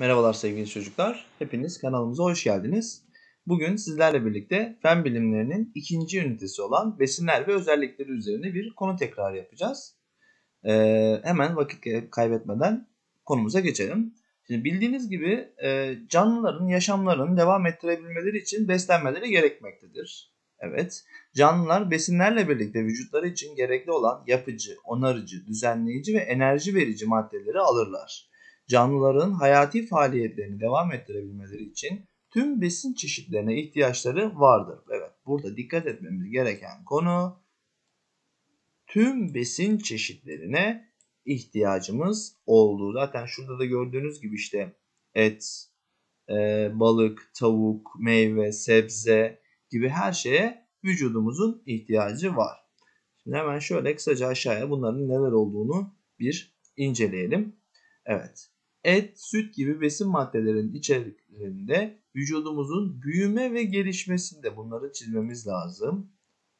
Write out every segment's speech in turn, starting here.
Merhabalar sevgili çocuklar. Hepiniz kanalımıza hoş geldiniz. Bugün sizlerle birlikte fen bilimlerinin ikinci ünitesi olan besinler ve özellikleri üzerine bir konu tekrar yapacağız. Ee, hemen vakit kaybetmeden konumuza geçelim. Şimdi bildiğiniz gibi e, canlıların yaşamlarını devam ettirebilmeleri için beslenmeleri gerekmektedir. Evet, canlılar besinlerle birlikte vücutları için gerekli olan yapıcı, onarıcı, düzenleyici ve enerji verici maddeleri alırlar canlıların hayati faaliyetlerini devam ettirebilmeleri için tüm besin çeşitlerine ihtiyaçları vardır. Evet burada dikkat etmemiz gereken konu tüm besin çeşitlerine ihtiyacımız olduğu. Zaten şurada da gördüğünüz gibi işte et, e, balık, tavuk, meyve, sebze gibi her şeye vücudumuzun ihtiyacı var. Şimdi hemen şöyle kısaca aşağıya bunların neler olduğunu bir inceleyelim. Evet et, süt gibi besin maddelerinin içeriklerinde vücudumuzun büyüme ve gelişmesinde bunları çizmemiz lazım.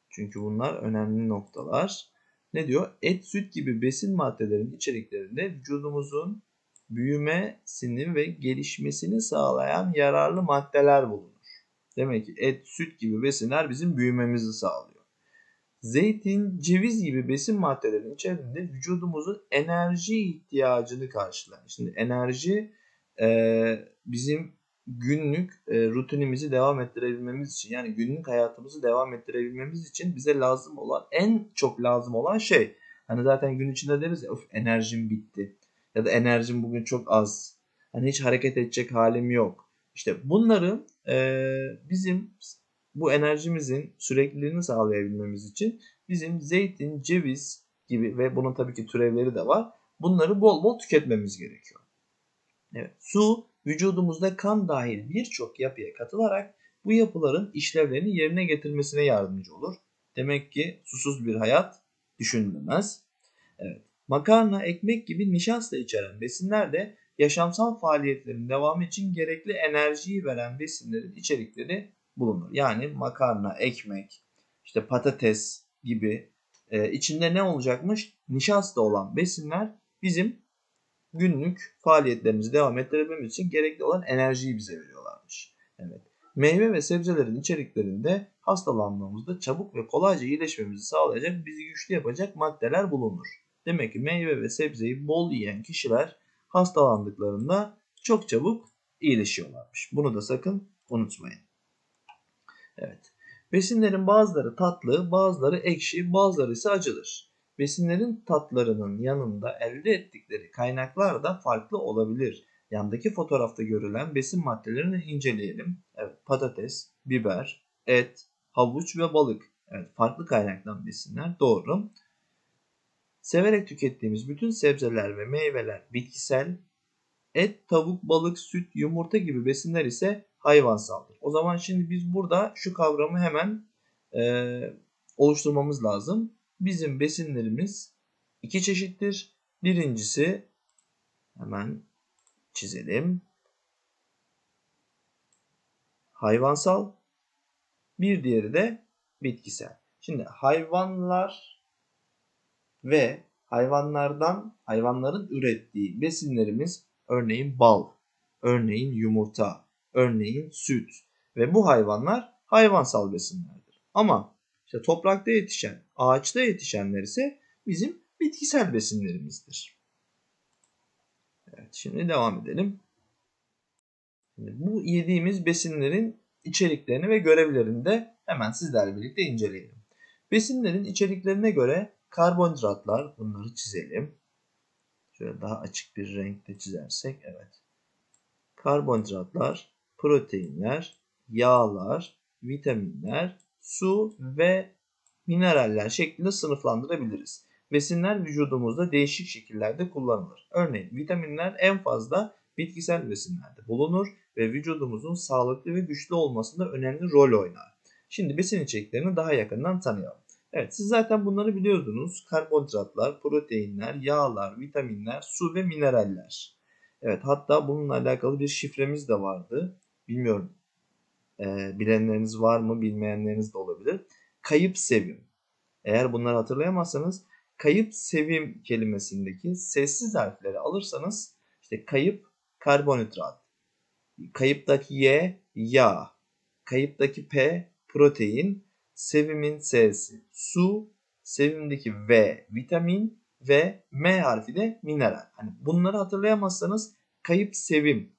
Çünkü bunlar önemli noktalar. Ne diyor? Et, süt gibi besin maddelerin içeriklerinde vücudumuzun büyümesini ve gelişmesini sağlayan yararlı maddeler bulunur. Demek ki et, süt gibi besinler bizim büyümemizi sağlıyor. Zeytin, ceviz gibi besin maddelerinin içerisinde vücudumuzun enerji ihtiyacını karşılar. Şimdi enerji e, bizim günlük e, rutinimizi devam ettirebilmemiz için yani günlük hayatımızı devam ettirebilmemiz için bize lazım olan en çok lazım olan şey. Hani zaten gün içinde deriz ya of enerjim bitti ya da enerjim bugün çok az. Hani hiç hareket edecek halim yok. İşte bunları e, bizim bu enerjimizin sürekliliğini sağlayabilmemiz için bizim zeytin, ceviz gibi ve bunun tabii ki türevleri de var. Bunları bol bol tüketmemiz gerekiyor. Evet, su vücudumuzda kan dahil birçok yapıya katılarak bu yapıların işlevlerini yerine getirmesine yardımcı olur. Demek ki susuz bir hayat düşünülemez. Evet. Makarna, ekmek gibi nişasta içeren besinler de yaşamsal faaliyetlerin devamı için gerekli enerjiyi veren besinlerin içerikleri bulunur. Yani makarna, ekmek, işte patates gibi e, içinde ne olacakmış? Nişasta olan besinler bizim günlük faaliyetlerimizi devam ettirebilmemiz için gerekli olan enerjiyi bize veriyorlarmış. Evet. Meyve ve sebzelerin içeriklerinde hastalandığımızda çabuk ve kolayca iyileşmemizi sağlayacak, bizi güçlü yapacak maddeler bulunur. Demek ki meyve ve sebzeyi bol yiyen kişiler hastalandıklarında çok çabuk iyileşiyorlarmış. Bunu da sakın unutmayın. Evet. Besinlerin bazıları tatlı, bazıları ekşi, bazıları ise acıdır. Besinlerin tatlarının yanında elde ettikleri kaynaklar da farklı olabilir. Yandaki fotoğrafta görülen besin maddelerini inceleyelim. Evet, patates, biber, et, havuç ve balık. Evet, farklı kaynaktan besinler. Doğru. Severek tükettiğimiz bütün sebzeler ve meyveler bitkisel, et, tavuk, balık, süt, yumurta gibi besinler ise hayvansaldır. O zaman şimdi biz burada şu kavramı hemen e, oluşturmamız lazım. Bizim besinlerimiz iki çeşittir. Birincisi hemen çizelim. Hayvansal. Bir diğeri de bitkisel. Şimdi hayvanlar ve hayvanlardan hayvanların ürettiği besinlerimiz örneğin bal, örneğin yumurta, örneğin süt ve bu hayvanlar hayvansal besinlerdir. Ama işte toprakta yetişen, ağaçta yetişenler ise bizim bitkisel besinlerimizdir. Evet, şimdi devam edelim. Şimdi bu yediğimiz besinlerin içeriklerini ve görevlerini de hemen sizlerle birlikte inceleyelim. Besinlerin içeriklerine göre karbonhidratlar, bunları çizelim. Şöyle daha açık bir renkte çizersek, evet. Karbonhidratlar proteinler, yağlar, vitaminler, su ve mineraller şeklinde sınıflandırabiliriz. Besinler vücudumuzda değişik şekillerde kullanılır. Örneğin vitaminler en fazla bitkisel besinlerde bulunur ve vücudumuzun sağlıklı ve güçlü olmasında önemli rol oynar. Şimdi besin içeriklerini daha yakından tanıyalım. Evet siz zaten bunları biliyordunuz. Karbonhidratlar, proteinler, yağlar, vitaminler, su ve mineraller. Evet hatta bununla alakalı bir şifremiz de vardı. Bilmiyorum e, bilenleriniz var mı bilmeyenleriniz de olabilir. Kayıp sevim. Eğer bunları hatırlayamazsanız kayıp sevim kelimesindeki sessiz harfleri alırsanız işte kayıp karbonhidrat. Kayıptaki Y yağ. Kayıptaki P protein. Sevimin S'si su. Sevimdeki V vitamin ve M harfi de mineral. Hani bunları hatırlayamazsanız kayıp sevim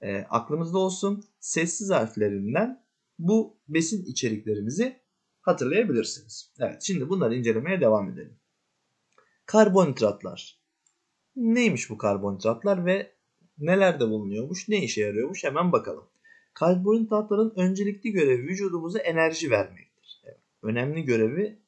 e, aklımızda olsun. Sessiz harflerinden bu besin içeriklerimizi hatırlayabilirsiniz. Evet şimdi bunları incelemeye devam edelim. Karbonhidratlar. Neymiş bu karbonhidratlar ve nelerde bulunuyormuş, ne işe yarıyormuş hemen bakalım. Karbonhidratların öncelikli görevi vücudumuza enerji vermektir. Evet, önemli görevi,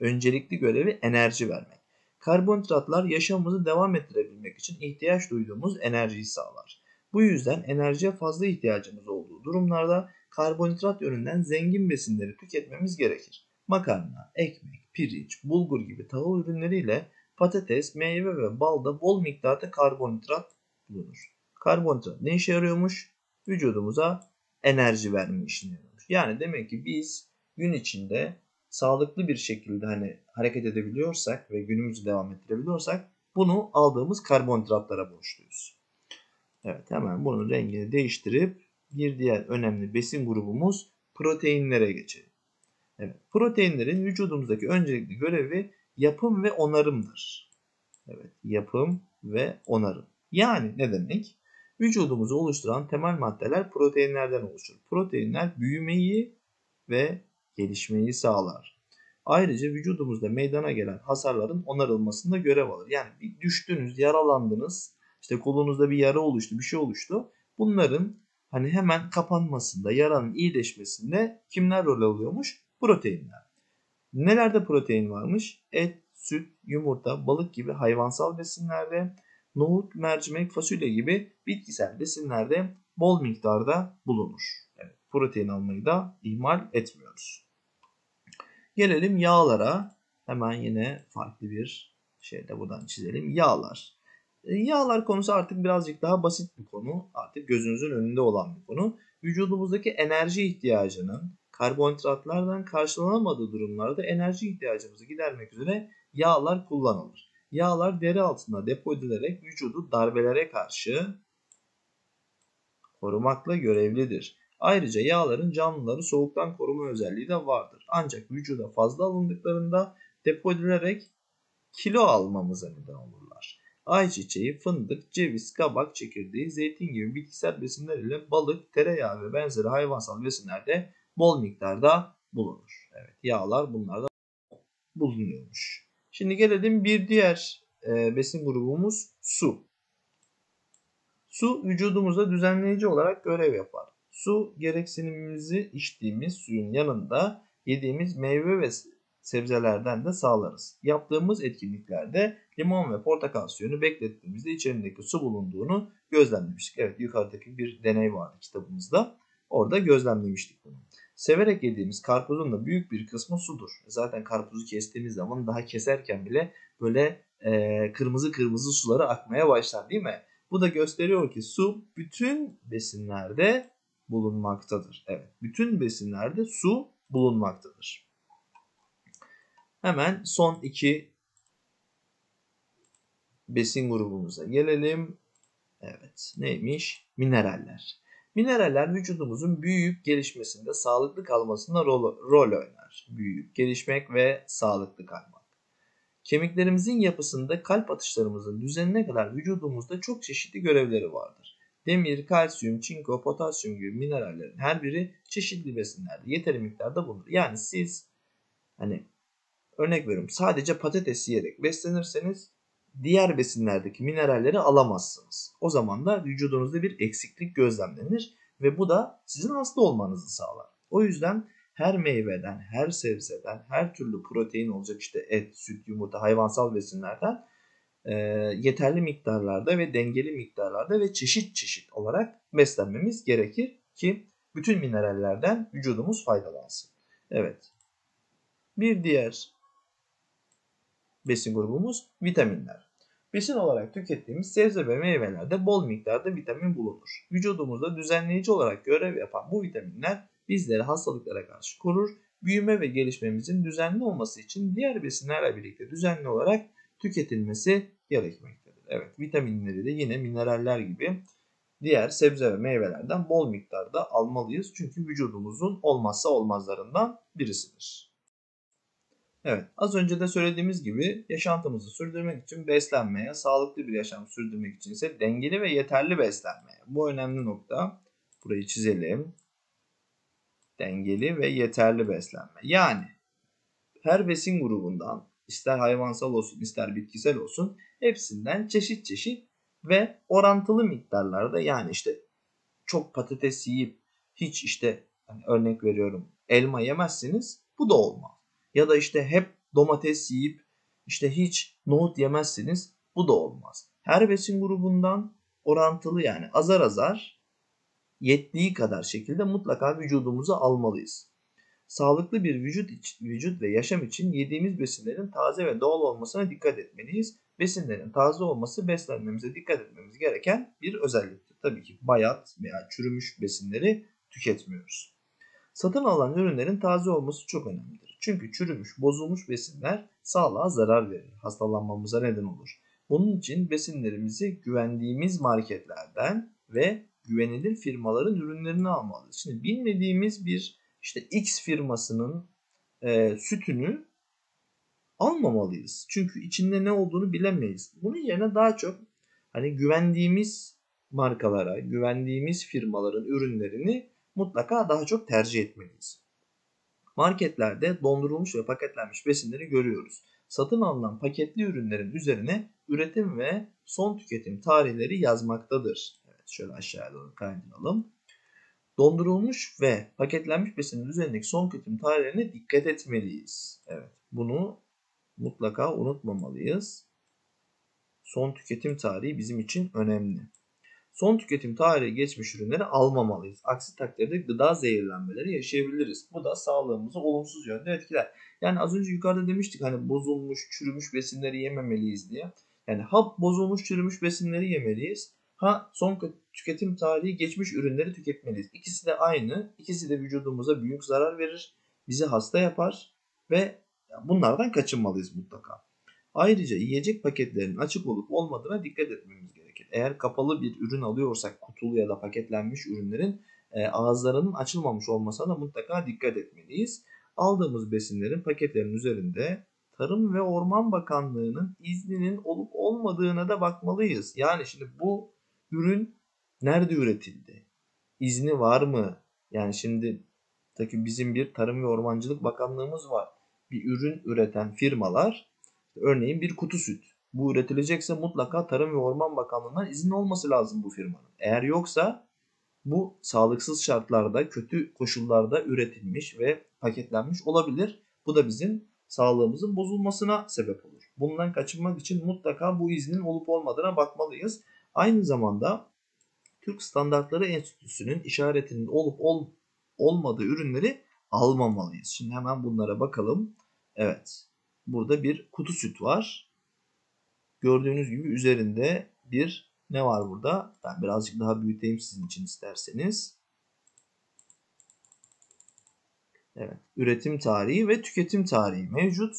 öncelikli görevi enerji vermek. Karbonhidratlar yaşamımızı devam ettirebilmek için ihtiyaç duyduğumuz enerjiyi sağlar. Bu yüzden enerjiye fazla ihtiyacımız olduğu durumlarda karbonhidrat yönünden zengin besinleri tüketmemiz gerekir. Makarna, ekmek, pirinç, bulgur gibi tahıl ürünleriyle patates, meyve ve balda bol miktarda karbonhidrat bulunur. Karbonhidrat ne işe yarıyormuş? Vücudumuza enerji verme işine yarıyormuş. Yani demek ki biz gün içinde sağlıklı bir şekilde hani hareket edebiliyorsak ve günümüzü devam ettirebiliyorsak bunu aldığımız karbonhidratlara borçluyuz. Evet hemen bunun rengini değiştirip bir diğer önemli besin grubumuz proteinlere geçelim. Evet, proteinlerin vücudumuzdaki öncelikli görevi yapım ve onarımdır. Evet, yapım ve onarım. Yani ne demek? Vücudumuzu oluşturan temel maddeler proteinlerden oluşur. Proteinler büyümeyi ve gelişmeyi sağlar. Ayrıca vücudumuzda meydana gelen hasarların onarılmasında görev alır. Yani bir düştünüz, yaralandınız, işte kolunuzda bir yara oluştu, bir şey oluştu. Bunların hani hemen kapanmasında, yaranın iyileşmesinde kimler rol alıyormuş? Proteinler. Nelerde protein varmış? Et, süt, yumurta, balık gibi hayvansal besinlerde, nohut, mercimek, fasulye gibi bitkisel besinlerde bol miktarda bulunur. Evet, protein almayı da ihmal etmiyoruz. Gelelim yağlara. Hemen yine farklı bir şeyde buradan çizelim. Yağlar. E, yağlar konusu artık birazcık daha basit bir konu. Artık gözünüzün önünde olan bir konu. Vücudumuzdaki enerji ihtiyacının karbonhidratlardan karşılanamadığı durumlarda enerji ihtiyacımızı gidermek üzere yağlar kullanılır. Yağlar deri altında depo edilerek vücudu darbelere karşı korumakla görevlidir. Ayrıca yağların canlıları soğuktan koruma özelliği de vardır. Ancak vücuda fazla alındıklarında depo edilerek kilo almamıza neden olurlar. Ayçiçeği, fındık, ceviz, kabak, çekirdeği, zeytin gibi bitkisel besinler ile balık, tereyağı ve benzeri hayvansal besinlerde bol miktarda bulunur. Evet yağlar bunlarda bulunuyormuş. Şimdi gelelim bir diğer e, besin grubumuz su. Su vücudumuzda düzenleyici olarak görev yapar. Su gereksinimimizi içtiğimiz suyun yanında yediğimiz meyve ve sebzelerden de sağlarız. Yaptığımız etkinliklerde limon ve portakal suyunu beklettiğimizde içerisindeki su bulunduğunu gözlemlemiştik. Evet yukarıdaki bir deney vardı kitabımızda. Orada gözlemlemiştik bunu. Severek yediğimiz karpuzun da büyük bir kısmı sudur. Zaten karpuzu kestiğimiz zaman daha keserken bile böyle e, kırmızı kırmızı suları akmaya başlar değil mi? Bu da gösteriyor ki su bütün besinlerde bulunmaktadır. Evet, bütün besinlerde su bulunmaktadır. Hemen son iki besin grubumuza gelelim. Evet, neymiş? Mineraller. Mineraller vücudumuzun büyüyüp gelişmesinde, sağlıklı kalmasında rol, rol oynar. Büyüyüp gelişmek ve sağlıklı kalmak. Kemiklerimizin yapısında kalp atışlarımızın düzenine kadar vücudumuzda çok çeşitli görevleri vardır. Demir, kalsiyum, çinko, potasyum gibi minerallerin her biri çeşitli besinlerde yeteri miktarda bulunur. Yani siz hani örnek veriyorum sadece patates yiyerek beslenirseniz diğer besinlerdeki mineralleri alamazsınız. O zaman da vücudunuzda bir eksiklik gözlemlenir ve bu da sizin hasta olmanızı sağlar. O yüzden her meyveden, her sebzeden, her türlü protein olacak işte et, süt, yumurta, hayvansal besinlerden e, yeterli miktarlarda ve dengeli miktarlarda ve çeşit çeşit olarak beslenmemiz gerekir ki bütün minerallerden vücudumuz faydalansın. Evet. Bir diğer besin grubumuz vitaminler. Besin olarak tükettiğimiz sebze ve meyvelerde bol miktarda vitamin bulunur. Vücudumuzda düzenleyici olarak görev yapan bu vitaminler bizleri hastalıklara karşı korur. Büyüme ve gelişmemizin düzenli olması için diğer besinlerle birlikte düzenli olarak tüketilmesi gerekmektedir. Evet vitaminleri de yine mineraller gibi diğer sebze ve meyvelerden bol miktarda almalıyız. Çünkü vücudumuzun olmazsa olmazlarından birisidir. Evet az önce de söylediğimiz gibi yaşantımızı sürdürmek için beslenmeye, sağlıklı bir yaşam sürdürmek için ise dengeli ve yeterli beslenmeye. Bu önemli nokta. Burayı çizelim. Dengeli ve yeterli beslenme. Yani her besin grubundan ister hayvansal olsun ister bitkisel olsun hepsinden çeşit çeşit ve orantılı miktarlarda yani işte çok patates yiyip hiç işte hani örnek veriyorum elma yemezseniz bu da olmaz. Ya da işte hep domates yiyip işte hiç nohut yemezseniz bu da olmaz. Her besin grubundan orantılı yani azar azar yettiği kadar şekilde mutlaka vücudumuza almalıyız. Sağlıklı bir vücut, vücut ve yaşam için yediğimiz besinlerin taze ve doğal olmasına dikkat etmeliyiz. Besinlerin taze olması beslenmemize dikkat etmemiz gereken bir özelliktir. Tabii ki bayat veya çürümüş besinleri tüketmiyoruz. Satın alınan ürünlerin taze olması çok önemlidir. Çünkü çürümüş, bozulmuş besinler sağlığa zarar verir, hastalanmamıza neden olur. Bunun için besinlerimizi güvendiğimiz marketlerden ve güvenilir firmaların ürünlerini almalıyız. Şimdi bilmediğimiz bir işte X firmasının e, sütünü almamalıyız. Çünkü içinde ne olduğunu bilemeyiz. Bunun yerine daha çok hani güvendiğimiz markalara, güvendiğimiz firmaların ürünlerini mutlaka daha çok tercih etmeliyiz. Marketlerde dondurulmuş ve paketlenmiş besinleri görüyoruz. Satın alınan paketli ürünlerin üzerine üretim ve son tüketim tarihleri yazmaktadır. Evet şöyle aşağıya doğru kaydıralım. Dondurulmuş ve paketlenmiş besinin üzerindeki son tüketim tarihlerine dikkat etmeliyiz. Evet bunu mutlaka unutmamalıyız. Son tüketim tarihi bizim için önemli. Son tüketim tarihi geçmiş ürünleri almamalıyız. Aksi takdirde gıda zehirlenmeleri yaşayabiliriz. Bu da sağlığımızı olumsuz yönde etkiler. Yani az önce yukarıda demiştik hani bozulmuş, çürümüş besinleri yememeliyiz diye. Yani ha bozulmuş, çürümüş besinleri yemeliyiz. Ha son tüketim tarihi geçmiş ürünleri tüketmeliyiz. İkisi de aynı. İkisi de vücudumuza büyük zarar verir. Bizi hasta yapar ve bunlardan kaçınmalıyız mutlaka. Ayrıca yiyecek paketlerinin açık olup olmadığına dikkat etmemiz gerekir. Eğer kapalı bir ürün alıyorsak kutulu ya da paketlenmiş ürünlerin e, ağızlarının açılmamış olmasına da mutlaka dikkat etmeliyiz. Aldığımız besinlerin paketlerin üzerinde Tarım ve Orman Bakanlığı'nın izninin olup olmadığına da bakmalıyız. Yani şimdi bu ürün nerede üretildi? İzni var mı? Yani şimdi tabii bizim bir Tarım ve Ormancılık Bakanlığımız var. Bir ürün üreten firmalar örneğin bir kutu süt. Bu üretilecekse mutlaka Tarım ve Orman Bakanlığı'ndan izin olması lazım bu firmanın. Eğer yoksa bu sağlıksız şartlarda, kötü koşullarda üretilmiş ve paketlenmiş olabilir. Bu da bizim sağlığımızın bozulmasına sebep olur. Bundan kaçınmak için mutlaka bu iznin olup olmadığına bakmalıyız. Aynı zamanda Türk Standartları Enstitüsü'nün işaretinin olup ol, olmadığı ürünleri almamalıyız. Şimdi hemen bunlara bakalım. Evet. Burada bir kutu süt var. Gördüğünüz gibi üzerinde bir ne var burada? Ben birazcık daha büyüteyim sizin için isterseniz. Evet. Üretim tarihi ve tüketim tarihi mevcut.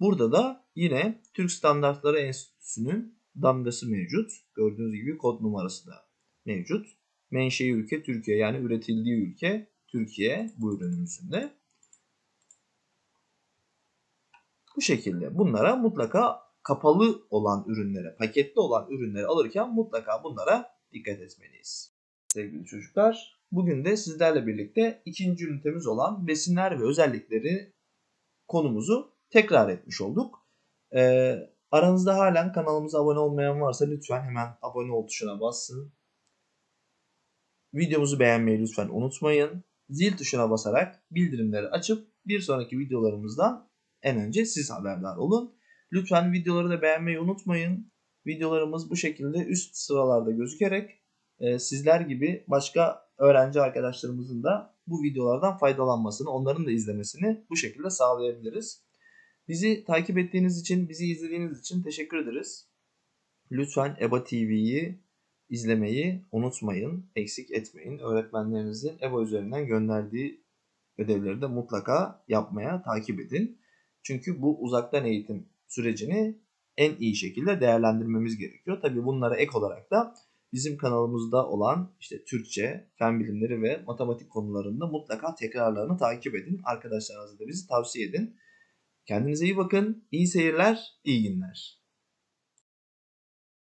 Burada da yine Türk Standartları Enstitüsü'nün damgası mevcut. Gördüğünüz gibi kod numarası da mevcut. Menşei ülke Türkiye yani üretildiği ülke Türkiye bu ürünün üstünde. Bu şekilde bunlara mutlaka kapalı olan ürünlere, paketli olan ürünleri alırken mutlaka bunlara dikkat etmeliyiz. Sevgili çocuklar, bugün de sizlerle birlikte ikinci ünitemiz olan besinler ve özellikleri konumuzu tekrar etmiş olduk. Ee, Aranızda halen kanalımıza abone olmayan varsa lütfen hemen abone ol tuşuna bassın. Videomuzu beğenmeyi lütfen unutmayın. Zil tuşuna basarak bildirimleri açıp bir sonraki videolarımızdan en önce siz haberdar olun. Lütfen videoları da beğenmeyi unutmayın. Videolarımız bu şekilde üst sıralarda gözükerek e, sizler gibi başka öğrenci arkadaşlarımızın da bu videolardan faydalanmasını, onların da izlemesini bu şekilde sağlayabiliriz. Bizi takip ettiğiniz için, bizi izlediğiniz için teşekkür ederiz. Lütfen EBA TV'yi izlemeyi unutmayın, eksik etmeyin. Öğretmenlerinizin EBA üzerinden gönderdiği ödevleri de mutlaka yapmaya takip edin. Çünkü bu uzaktan eğitim sürecini en iyi şekilde değerlendirmemiz gerekiyor. Tabii bunlara ek olarak da bizim kanalımızda olan işte Türkçe, fen bilimleri ve matematik konularında mutlaka tekrarlarını takip edin. Arkadaşlarınızla da bizi tavsiye edin. Kendinize iyi bakın. İyi seyirler, iyi günler.